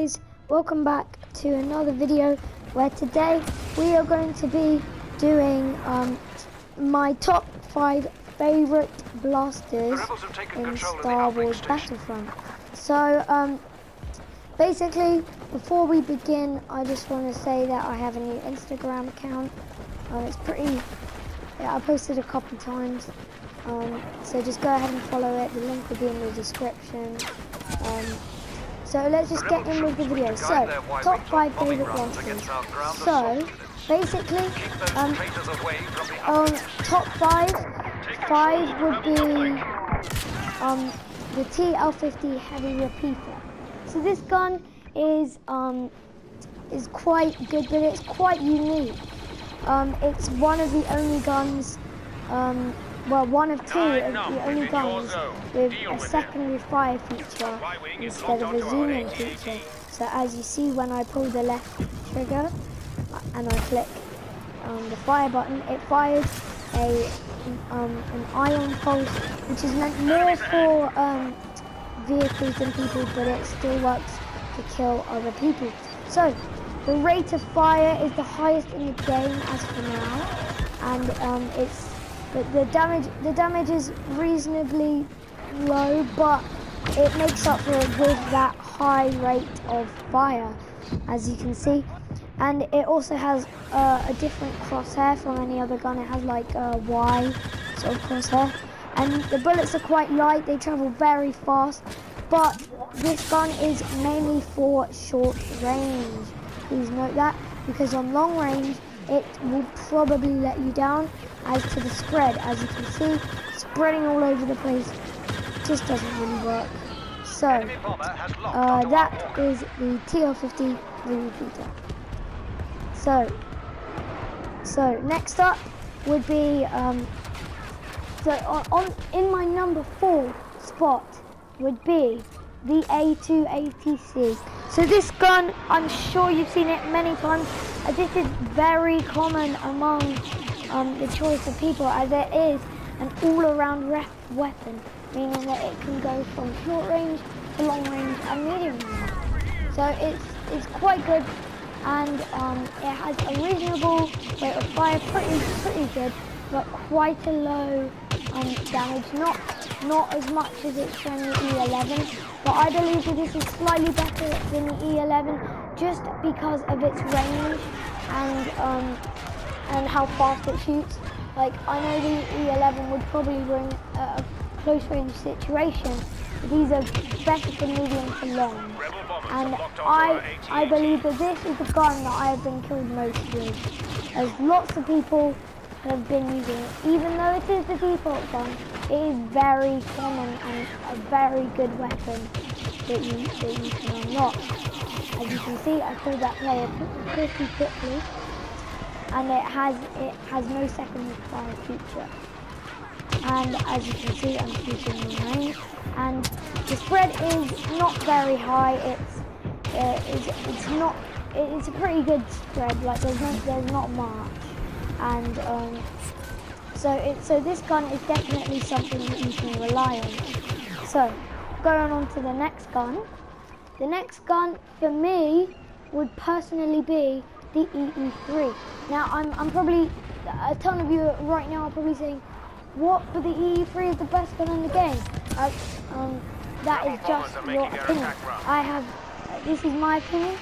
guys, welcome back to another video where today we are going to be doing um, my top 5 favourite blasters in Star Wars Battlefront. So um, basically before we begin I just want to say that I have a new Instagram account. Uh, it's pretty, yeah, I posted a couple times um, so just go ahead and follow it, the link will be in the description. Um, so let's just get in with the video. So, top five favourite weapons. So, basically, um, on top five, five would be um, the TL50 Heavy Repeater. So this gun is um, is quite good, but it's quite unique. Um, it's one of the only guns um, well, one of two of the only guns with a secondary fire feature instead of a zoom-in feature. So as you see when I pull the left trigger and I click um, the fire button, it fires a um, an ion pulse, which is meant more for um, vehicles than people, but it still works to kill other people. So the rate of fire is the highest in the game as for now, and um, it's but the damage, the damage is reasonably low, but it makes up for it with that high rate of fire, as you can see. And it also has uh, a different crosshair from any other gun. It has like a Y sort of crosshair. And the bullets are quite light, they travel very fast. But this gun is mainly for short range. Please note that, because on long range, it will probably let you down as to the spread. As you can see, spreading all over the place just doesn't really work. So, uh, that is the TL50 repeater. So, so next up would be, um, so on, on in my number four spot would be the A280C. So this gun, I'm sure you've seen it many times. Uh, this is very common among um, the choice of people as it is an all-around ref weapon, meaning that it can go from short range to long range and medium range. So it's, it's quite good and um, it has a reasonable rate of fire, pretty, pretty good, but quite a low um, damage, not, not as much as it's from the E11, but I believe that this is slightly better than the E11 just because of its range and um, and how fast it shoots. Like, I know the E11 would probably bring a close range situation, but these are better for medium to long. And I, I believe that this is the gun that I have been killed most with. As lots of people have been using it. Even though it is the default gun, it is very common and a very good weapon that you, that you can unlock. As you can see, I killed that player pretty quickly and it has it has no second fire feature. And as you can see, I'm shooting in range, and the spread is not very high. It's uh, it's, it's not it's a pretty good spread. Like there's no there's not much, and um, so it so this gun is definitely something that you can rely on. So going on to the next gun. The next gun for me would personally be the EE3. Now, I'm, I'm probably, a ton of you right now are probably saying, what, but the EE3 is the best gun in the game. Uh, um, that is just your opinion. I have, uh, this is my opinion,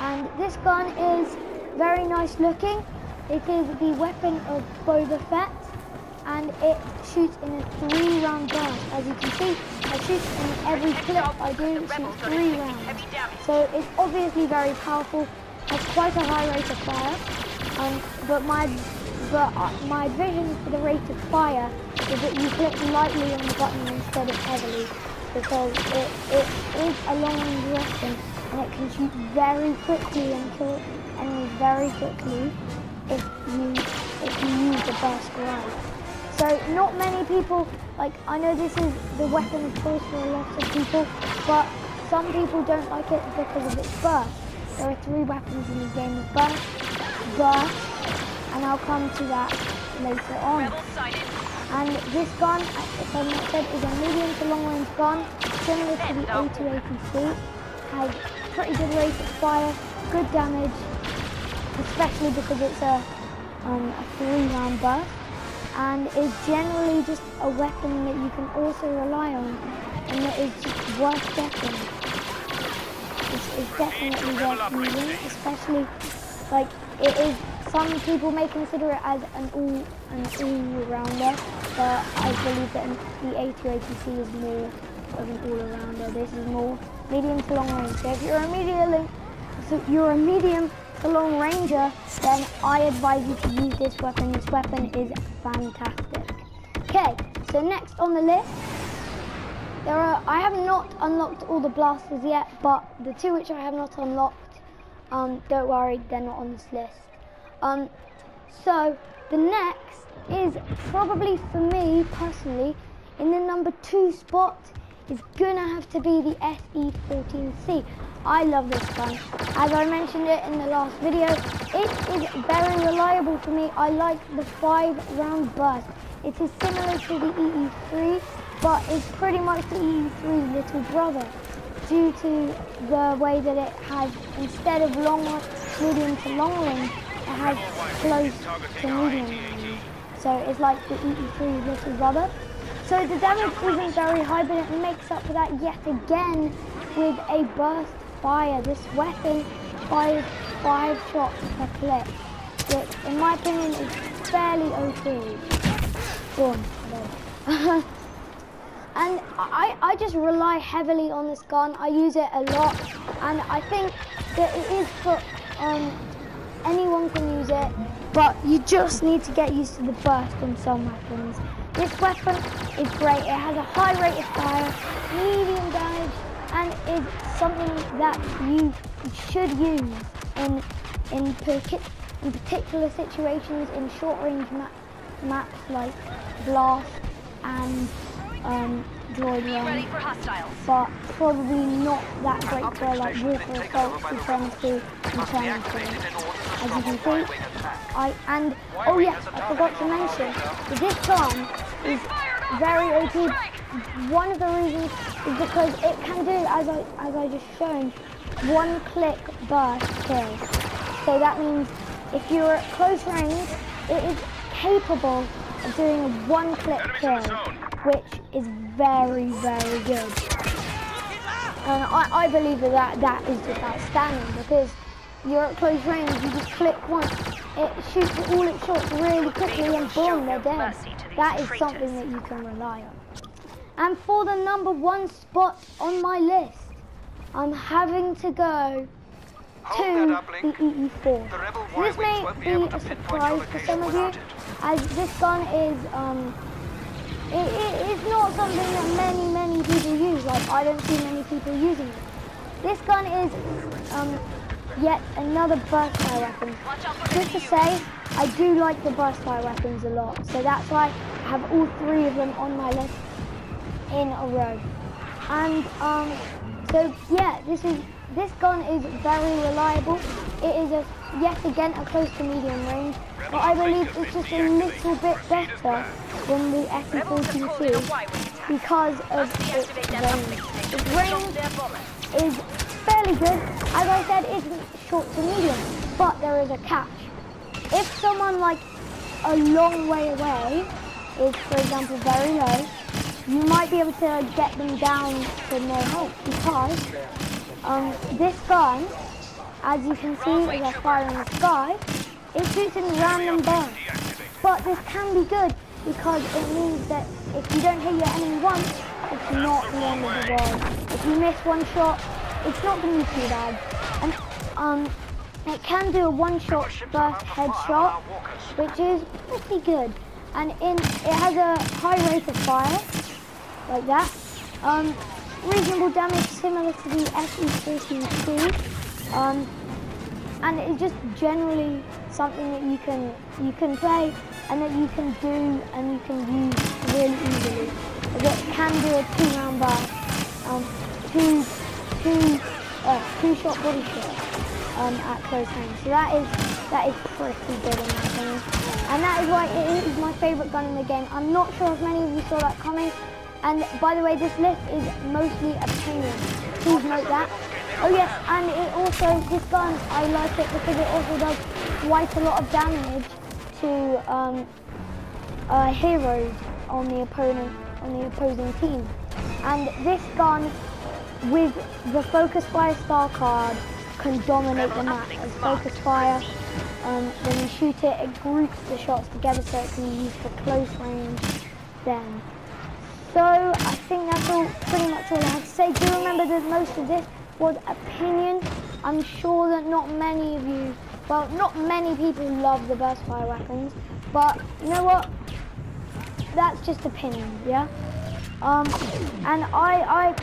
and this gun is very nice looking. It is the weapon of Boba Fett, and it shoots in a three round burst. As you can see, I shoot in every clip I do, shoots three rounds. So it's obviously very powerful, has quite a high rate of fire, um, but my but uh, my vision for the rate of fire is that you click lightly on the button instead of heavily, because it, it is a long-range weapon and it can shoot very quickly and kill enemies very quickly if you if you use the burst right. So not many people, like I know this is the weapon of choice for a lot of people, but some people don't like it because of its burst. There are three weapons in the game of burst, burst, and I'll come to that later on. And this gun, as I've not said, is a medium to long range gun, similar to the A280C, has pretty good rate of fire, good damage, especially because it's a, um, a three round burst and is generally just a weapon that you can also rely on and that is just worth getting. It's, it's definitely worth using, especially like it is some people may consider it as an all an all-rounder, but I believe that the A280C is more of an all-rounder. This is more medium to long range. So if you're a medium, so you're a medium to long ranger, then I advise you to use this weapon. This weapon is fantastic. Okay, so next on the list, there are I have not unlocked all the blasters yet, but the two which I have not unlocked, um, don't worry, they're not on this list. Um, so the next is probably for me personally in the number two spot is gonna have to be the SE14C. I love this gun. As I mentioned it in the last video, it is very reliable for me. I like the five round burst. It is similar to the EE3, but it's pretty much the EE3 little brother due to the way that it has, instead of long, medium to long range, it has close to medium range. So it's like the EE3 little brother. So the damage isn't very high, but it makes up for that yet again with a burst fire. This weapon fires five shots per clip, which in my opinion is fairly OP. Boom. and I, I just rely heavily on this gun. I use it a lot, and I think that it is for um, anyone can use it, but you just need to get used to the burst on some weapons. This weapon is great. It has a high rate of fire, medium damage, and is something that you should use in in, in particular situations in short range map maps like Blast and um, Droid Run, but probably not that great for like Walker Assault, Supremacy, and Turning As you can see, I and oh yes, I forgot to mention this gun is very OP. One of the reasons is because it can do, as I as I just shown, one click burst kills. So that means if you're at close range, it is capable of doing a one click kill, which is very, very good. And I, I believe that, that that is just outstanding because you're at close range, you just click once, it shoots all its shots really quickly and boom, they're dead. That is something that you can rely on. And for the number one spot on my list, I'm having to go to the EE4. This may be a surprise for some of you, as this gun is um, it, it, it's not something that many, many people use. Like, I don't see many people using it. This gun is um, yet another burst fire weapon. Just to say, I do like the burst fire weapons a lot. So that's why I have all three of them on my list in a row. And um, so, yeah, this is this gun is very reliable. It is a, yet again a close to medium range, but I believe it's just a little bit better than the SE14C because of its range. Range is fairly good. As I said, it's short to medium, but there is a catch. If someone like a long way away is, for example, very low, you might be able to get them down to no health because um, this gun, as you can see as I fire in the sky, it shoots in random bursts. But this can be good because it means that if you don't hit your enemy once, it's not the end of the world. If you miss one shot, it's not going to be too bad. And um, it can do a one-shot burst headshot, which is pretty good. And in it has a high rate of fire, like that. Um, reasonable damage similar to the SE14C. Um, and it's just generally something that you can you can play and that you can do and you can use really easily. It can do a two round burst, um, two two uh, two shot body shot um, at close range. So that is that is pretty good in my opinion. And that is why it is my favourite gun in the game. I'm not sure if many of you saw that coming. And by the way, this list is mostly opinion. Please note that. Oh yes, and it also, this gun, I like it because it also does quite a lot of damage to um, uh, heroes on the opponent, on the opposing team. And this gun, with the focus fire star card, can dominate the map. As focus fire, um, when you shoot it, it groups the shots together so it can be used for close range then. So I think that's all pretty much all I have to say. Do remember that most of this was opinion. I'm sure that not many of you, well, not many people love the burst fire weapons, but you know what? That's just opinion, yeah? Um, and I, I,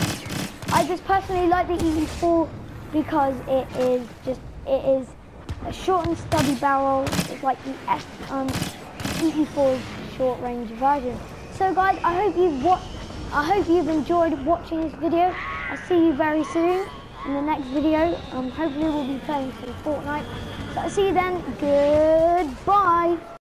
I just personally like the EE4 because it is just, it is a short and stubby barrel. It's like the F, um, EE4's short range version. So guys, I hope you've watched, I hope you've enjoyed watching this video. I'll see you very soon in the next video. Um, hopefully we'll be playing some Fortnite. So I'll see you then. Goodbye.